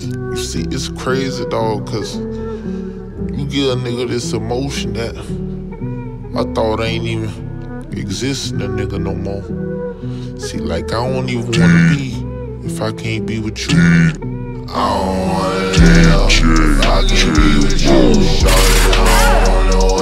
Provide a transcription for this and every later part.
You see, it's crazy, dog, cause you give a nigga this emotion that I thought ain't even existing a nigga no more. See, like I don't even wanna be if I can't be with you. I don't I can't be with you. I don't wanna well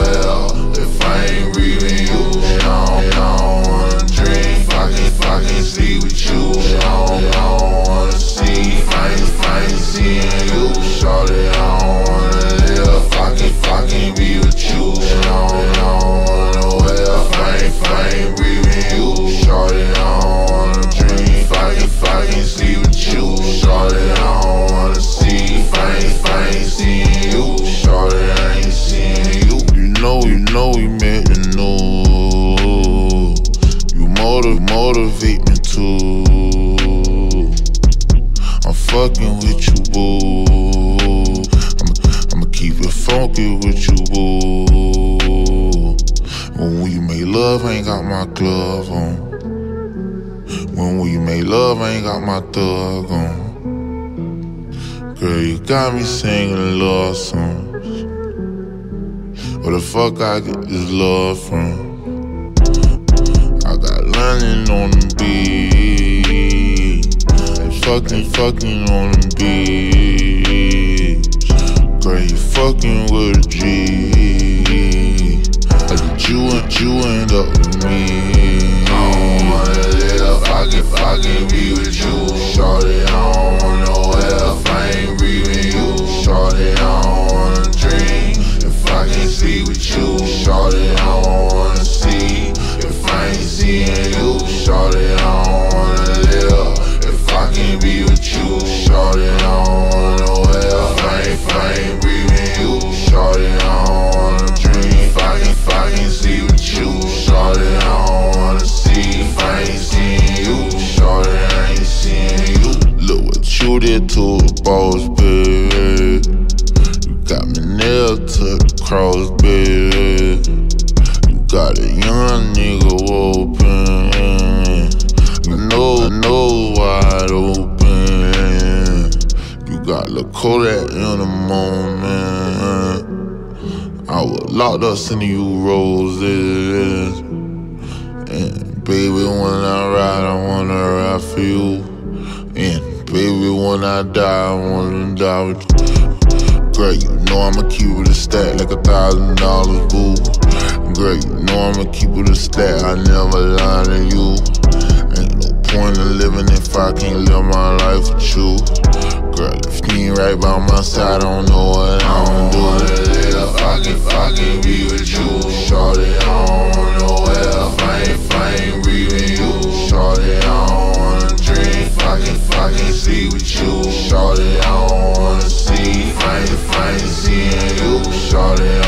motivate me too. I'm fucking with you, boo. I'ma, I'ma keep it funky with you, boo. When we make love, I ain't got my glove on. When we make love, I ain't got my thug on. Girl, you got me singing love songs. Where the fuck I get this love from? And fucking, on the beat. Girl, you fucking with a G. I did you and you end up with me. I don't wanna live I can, I be with you. Shorty, I don't wanna well if I ain't breathing you. Shorty, I don't wanna dream if I can't sleep with you. Shorty, I don't wanna see if I ain't seeing you. Shorty, I a baby. You got me nailed to the cross, baby. You got a young nigga open. Know, know wide open. You got Kodak in the moment. I was locked up sending you roses. And baby, when I ride, I wanna ride for you. When I die, I wanna die with you. Girl, you know I'ma keep it a stack like a thousand dollars, boo. Girl, you know I'ma keep it a stack, I never lie to you. Ain't no point in living if I can't live my life with you. Girl, if you ain't right by my side, I don't know what shawty